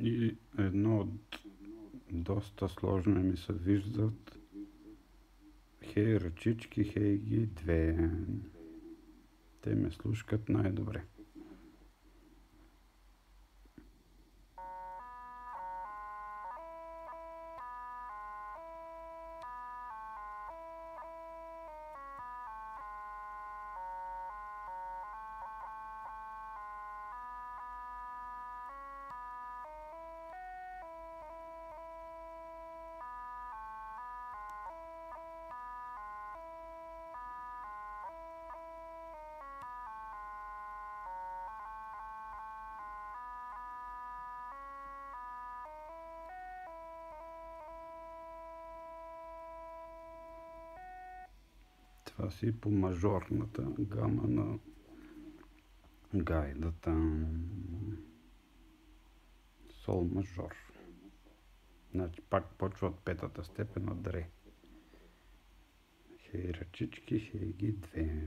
И едно от доста сложно ми се виждат хей ръчички, хей ги две. Те ме слушкат най-добре. Това си по мажорната гама на гайдата. Сол мажор. Значи пак почва от петата степен от ре. Хей ръчички, хей ги две.